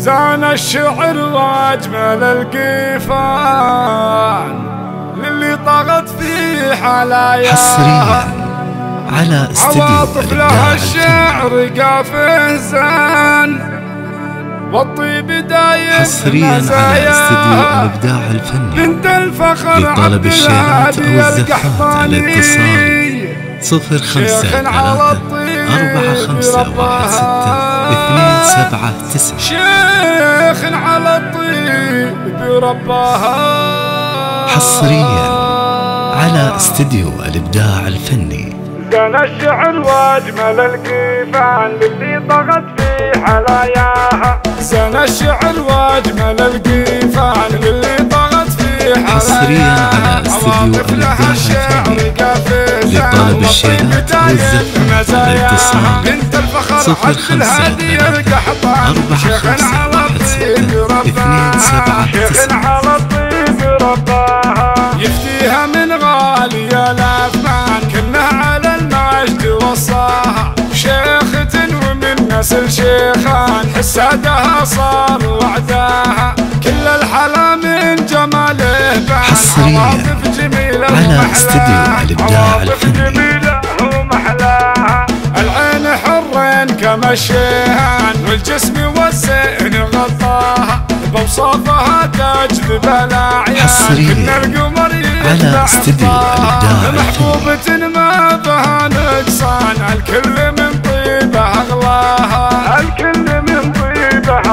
زان الشعر واجمل القيفان للي طغت في حلايا حصريا على استديو عواطف لها الشعر قافه زان والطيب دايم حصريا على استديو الإبداع الفني. بنت الفخر لطلب الشيرات أو الزفات الاتصال. صفر خمسة ثلاثة أربعة خمسة واحد ستة اثنين سبعة تسعة. شيخ على الطيب رباها حصريا على استديو الإبداع الفني. زان الشعر واجمل القيفان للي طغت في حلاياها. زان الشعر واجمل القيفان للي طغت في حلاياها. حصريا على استديو الإبداع الفني. لطلب الشيرات والزفات الاتصال صفر خمسة أربعة خمسة واحد ستة اثنين سبعة تسعة. على الطيب رباها يفتيها من غالية الأثمان. كلها على المجد وصاها. شيخة ومن نسل شيخان. حسادها صار وعداها. كل الحلا من جماله حصرياً على. استديو الإبداع عواطف الفني. العين حرين كما الشيهان والجسم والزين غطاها بوصافها تجذب الاعيان حصرياً على استديو الفني. محبوبة ما بها نقصان الكل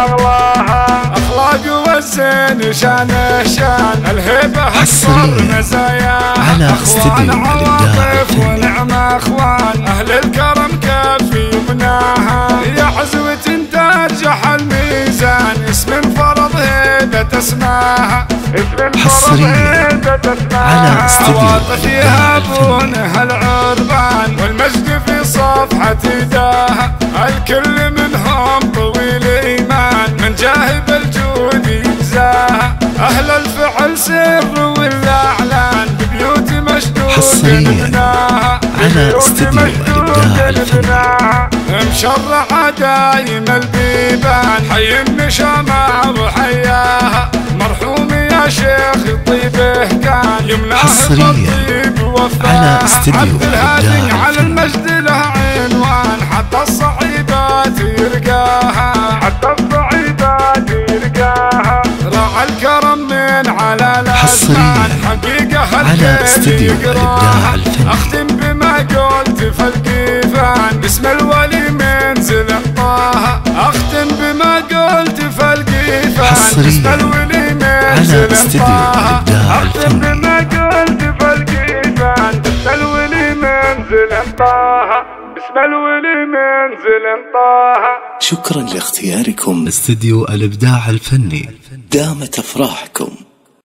اغلاها اخلاق والزين شانه شان. الهيبة أكبر حصرياً مزاياها على استديو الإبداع عواطف. ونعم أخوان. أهل الكرم كافي يمناها. يا عزوة ترجح الميزان. اسم فرض هيبة اسماها اسم حصرياً على استديو عواطف الإبداع يهابون هالعربان والمجد في صفحة يداها الكل أهل الفعل سر والأعلان ببيوت مشدود حصرياً على استديو الإبداع الفني. مشرعة دايم البيبان حي النشامة وحياها مرحوم يا شيخ طيبه كان يمناه حصرياً بالطيب وفاها. على استديو الإبداع على الفني. حصرياً حقيقة على استديو يقراها. الإبداع الفني. أختم بما قلت فالقيفان باسم الولي منزل طه. أختم بما قلت فالقيفان باسم الولي منزل طه. أختم الفني. بما قلت فالقيفان باسم الولي منزل طه. باسم الولي منزل طه. شكرا لاختياركم. استديو الإبداع الفني. دامت أفراحكم.